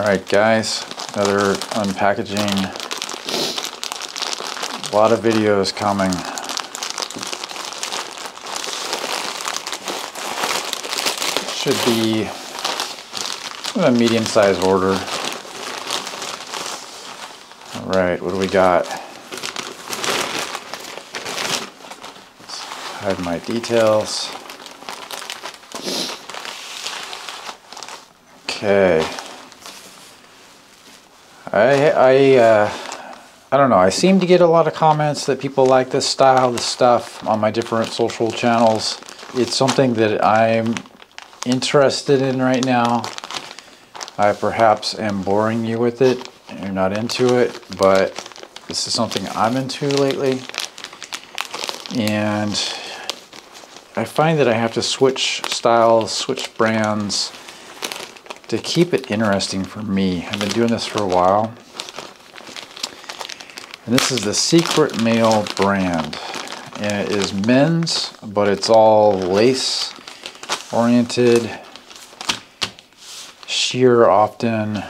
Alright guys, another unpackaging. A lot of videos coming. Should be a medium-sized order. Alright, what do we got? hide my details. Okay. I I uh, I don't know. I seem to get a lot of comments that people like this style, this stuff on my different social channels. It's something that I'm interested in right now. I perhaps am boring you with it. You're not into it, but this is something I'm into lately. And I find that I have to switch styles, switch brands to keep it interesting for me. I've been doing this for a while. And this is the Secret Male brand. And it is men's, but it's all lace oriented, sheer often,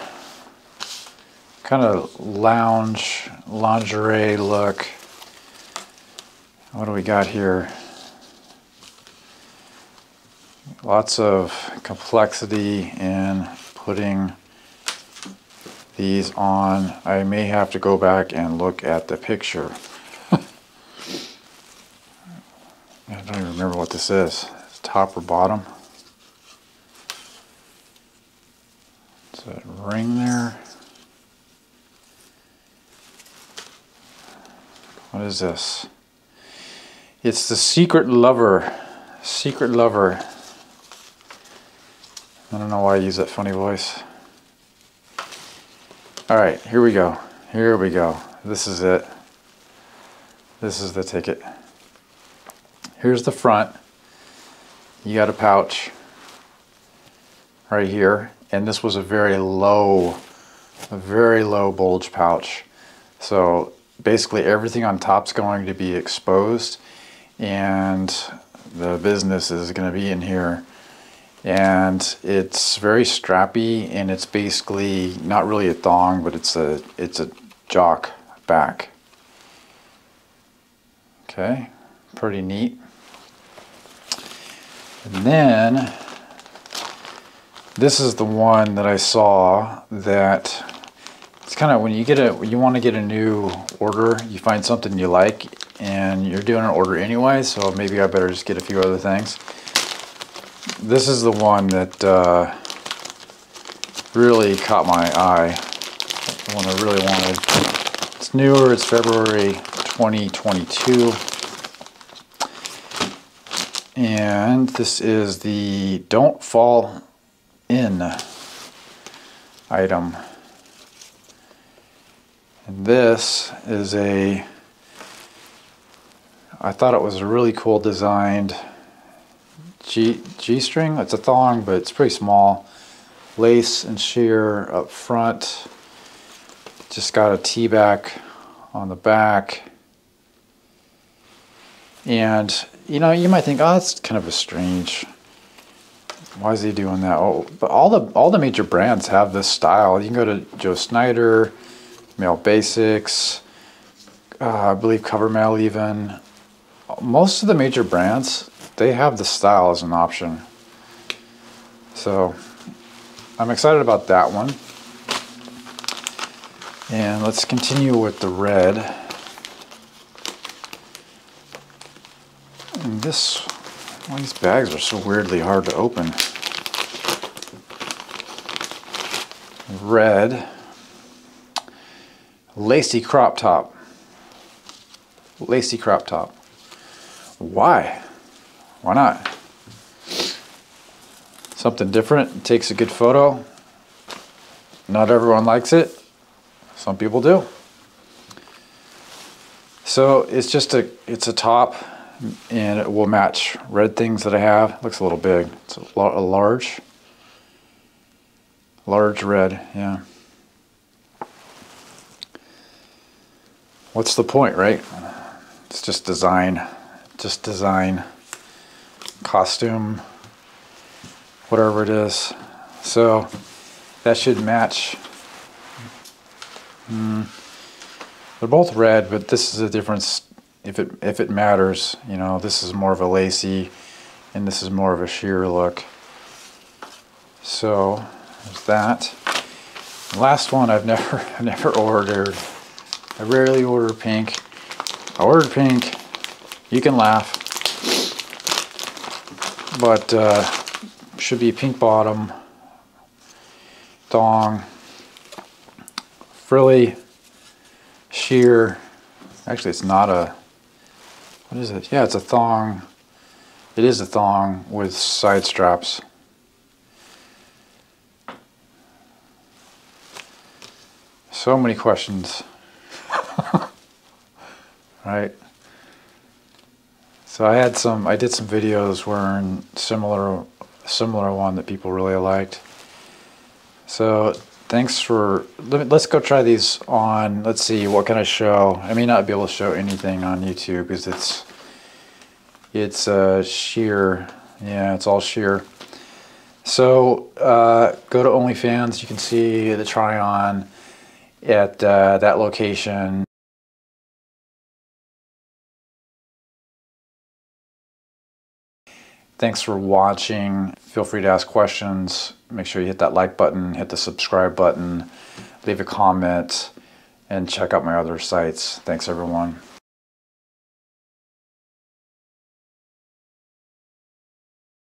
kind of lounge, lingerie look. What do we got here? Lots of complexity in putting these on. I may have to go back and look at the picture. I don't even remember what this is. It's top or bottom. Is that ring there? What is this? It's the Secret Lover. Secret Lover I don't know why I use that funny voice. Alright, here we go. Here we go. This is it. This is the ticket. Here's the front. You got a pouch right here. And this was a very low, a very low bulge pouch. So basically everything on top's going to be exposed and the business is going to be in here and it's very strappy and it's basically not really a thong but it's a it's a jock back. Okay pretty neat. And then this is the one that I saw that it's kind of when you get a you want to get a new order you find something you like and you're doing an order anyway so maybe I better just get a few other things this is the one that uh, really caught my eye. The one I really wanted. It's newer, it's February 2022. And this is the Don't Fall In item. And this is a, I thought it was a really cool designed G, G string. It's a thong, but it's pretty small. Lace and sheer up front. Just got a T-back on the back. And, you know, you might think, oh, that's kind of a strange. Why is he doing that? Oh, but all the all the major brands have this style. You can go to Joe Snyder, Male Basics, uh, I believe Cover CoverMale even. Most of the major brands they have the style as an option. So I'm excited about that one. And let's continue with the red. And this, well, these bags are so weirdly hard to open. Red, lacy crop top. Lacy crop top. Why? Why not? Something different, takes a good photo. Not everyone likes it. Some people do. So it's just a, it's a top and it will match red things that I have. looks a little big. It's a, a large, large red, yeah. What's the point, right? It's just design, just design costume, whatever it is. So that should match. Mm, they're both red, but this is a difference if it if it matters. You know, this is more of a lacy, and this is more of a sheer look. So there's that. Last one I've never I've never ordered. I rarely order pink. I ordered pink. You can laugh, but uh, should be pink bottom, thong, frilly, sheer. Actually, it's not a. What is it? Yeah, it's a thong. It is a thong with side straps. So many questions. right? So I had some, I did some videos wearing similar, similar one that people really liked. So thanks for, let me, let's go try these on, let's see, what can I show? I may not be able to show anything on YouTube because it's, it's uh, sheer, yeah, it's all sheer. So uh, go to OnlyFans, you can see the try on at uh, that location. Thanks for watching. Feel free to ask questions. Make sure you hit that like button, hit the subscribe button, leave a comment, and check out my other sites. Thanks, everyone.